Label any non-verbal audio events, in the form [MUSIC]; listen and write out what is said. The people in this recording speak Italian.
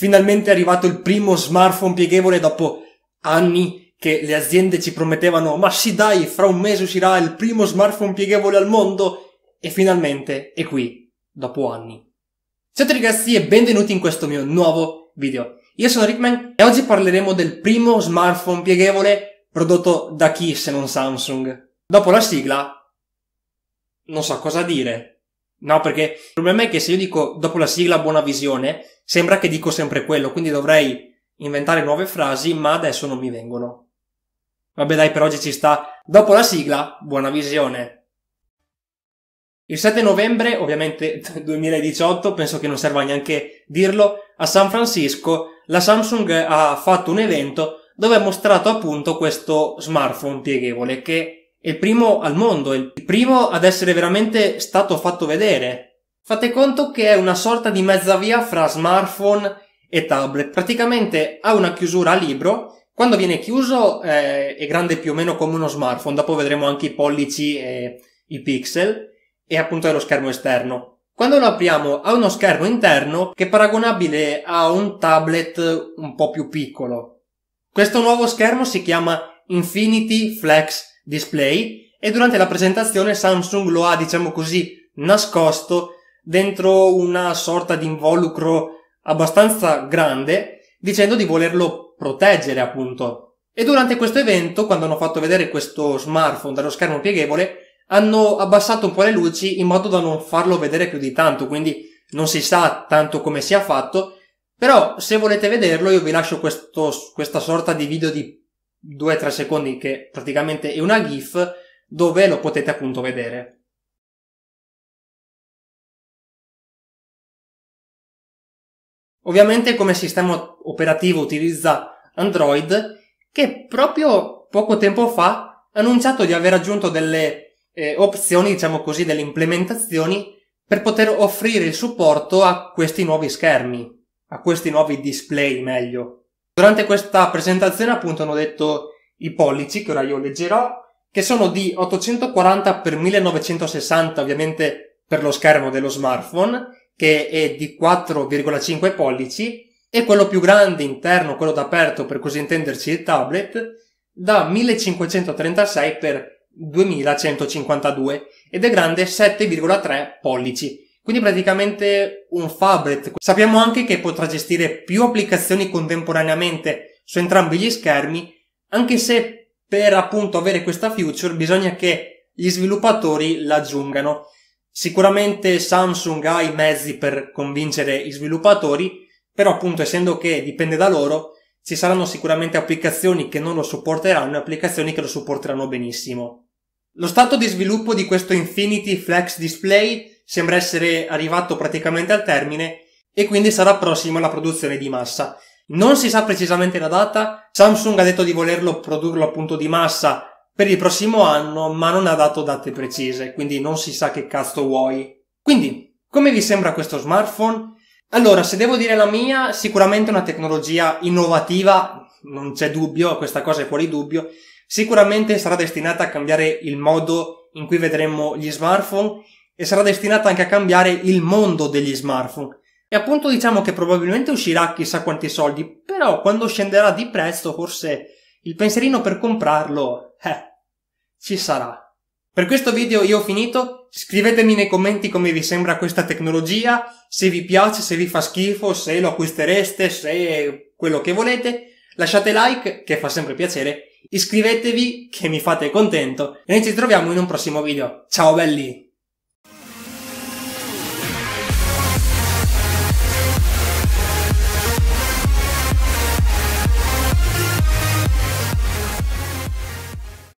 Finalmente è arrivato il primo smartphone pieghevole dopo anni che le aziende ci promettevano ma sì dai, fra un mese uscirà il primo smartphone pieghevole al mondo e finalmente è qui, dopo anni. Ciao a tutti ragazzi e benvenuti in questo mio nuovo video. Io sono Rickman e oggi parleremo del primo smartphone pieghevole prodotto da chi se non Samsung. Dopo la sigla non so cosa dire. No, perché il problema è che se io dico dopo la sigla buona visione, sembra che dico sempre quello, quindi dovrei inventare nuove frasi, ma adesso non mi vengono. Vabbè dai, per oggi ci sta. Dopo la sigla, buona visione. Il 7 novembre, ovviamente [LAUGHS] 2018, penso che non serva neanche dirlo, a San Francisco la Samsung ha fatto un evento dove ha mostrato appunto questo smartphone pieghevole che è il primo al mondo, il primo ad essere veramente stato fatto vedere. Fate conto che è una sorta di mezza via fra smartphone e tablet. Praticamente ha una chiusura a libro. Quando viene chiuso eh, è grande più o meno come uno smartphone. Dopo vedremo anche i pollici e i pixel. E appunto è lo schermo esterno. Quando lo apriamo ha uno schermo interno che è paragonabile a un tablet un po' più piccolo. Questo nuovo schermo si chiama Infinity Flex display e durante la presentazione Samsung lo ha, diciamo così, nascosto dentro una sorta di involucro abbastanza grande dicendo di volerlo proteggere appunto. E durante questo evento, quando hanno fatto vedere questo smartphone dallo schermo pieghevole, hanno abbassato un po' le luci in modo da non farlo vedere più di tanto, quindi non si sa tanto come sia fatto, però se volete vederlo io vi lascio questo, questa sorta di video di 2-3 secondi che praticamente è una GIF dove lo potete appunto vedere. Ovviamente come sistema operativo utilizza Android che proprio poco tempo fa ha annunciato di aver aggiunto delle eh, opzioni, diciamo così, delle implementazioni per poter offrire il supporto a questi nuovi schermi, a questi nuovi display meglio. Durante questa presentazione appunto hanno detto i pollici, che ora io leggerò, che sono di 840 x 1960 ovviamente per lo schermo dello smartphone, che è di 4,5 pollici, e quello più grande interno, quello da aperto per così intenderci il tablet, da 1536 x 2152 ed è grande 7,3 pollici. Quindi praticamente un phablet. Sappiamo anche che potrà gestire più applicazioni contemporaneamente su entrambi gli schermi, anche se per appunto avere questa feature bisogna che gli sviluppatori l'aggiungano. Sicuramente Samsung ha i mezzi per convincere gli sviluppatori, però appunto essendo che dipende da loro, ci saranno sicuramente applicazioni che non lo supporteranno e applicazioni che lo supporteranno benissimo. Lo stato di sviluppo di questo Infinity Flex Display sembra essere arrivato praticamente al termine e quindi sarà prossimo alla produzione di massa. Non si sa precisamente la data, Samsung ha detto di volerlo produrlo appunto di massa per il prossimo anno, ma non ha dato date precise, quindi non si sa che cazzo vuoi. Quindi, come vi sembra questo smartphone? Allora, se devo dire la mia, sicuramente una tecnologia innovativa, non c'è dubbio, questa cosa è fuori dubbio, sicuramente sarà destinata a cambiare il modo in cui vedremo gli smartphone e sarà destinata anche a cambiare il mondo degli smartphone. E appunto diciamo che probabilmente uscirà chissà quanti soldi, però quando scenderà di prezzo forse il pensierino per comprarlo, eh, ci sarà. Per questo video io ho finito, scrivetemi nei commenti come vi sembra questa tecnologia, se vi piace, se vi fa schifo, se lo acquistereste, se quello che volete, lasciate like che fa sempre piacere, iscrivetevi che mi fate contento e noi ci troviamo in un prossimo video. Ciao belli!